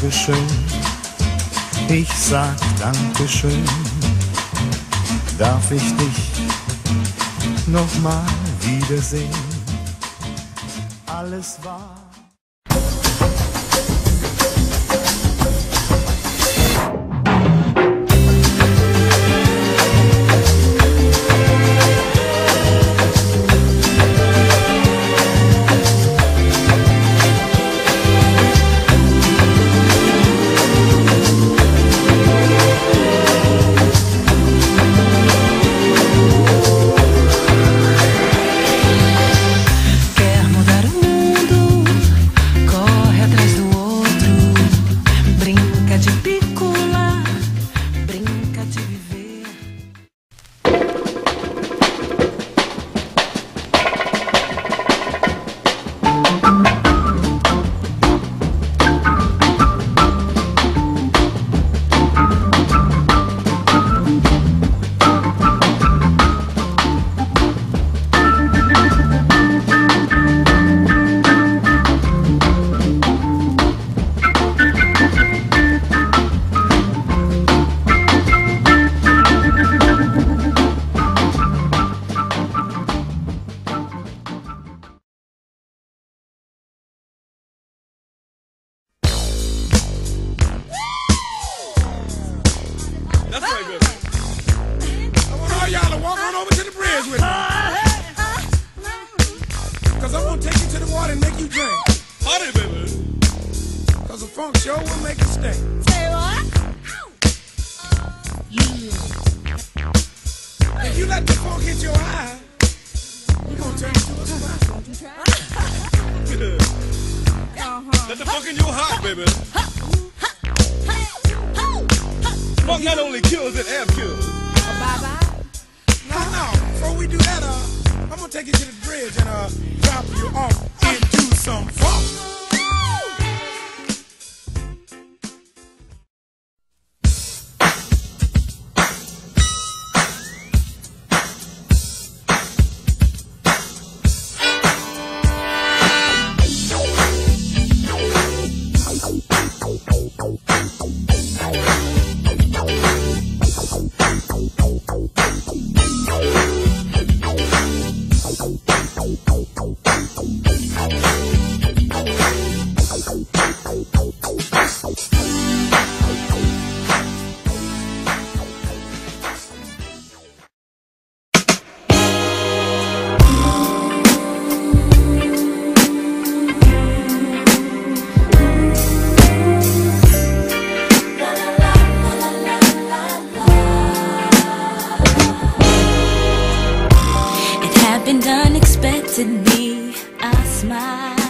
Dankeschön. Ich sag Dankeschön. Darf ich dich nochmal wiedersehen? Alles war. Water and make you drink. Party, baby. Cause the funk show will make you stay. Say what? Yeah. If you let the funk hit your eye, we gonna turn you to a spot. Uh-huh. Let the funk in your heart, baby. Funk not only kills, it ab kills. Bye-bye. No, no. Before we do that, uh, I'm gonna take you to the bridge and uh, drop you off into some funk. Happened unexpectedly. I smiled.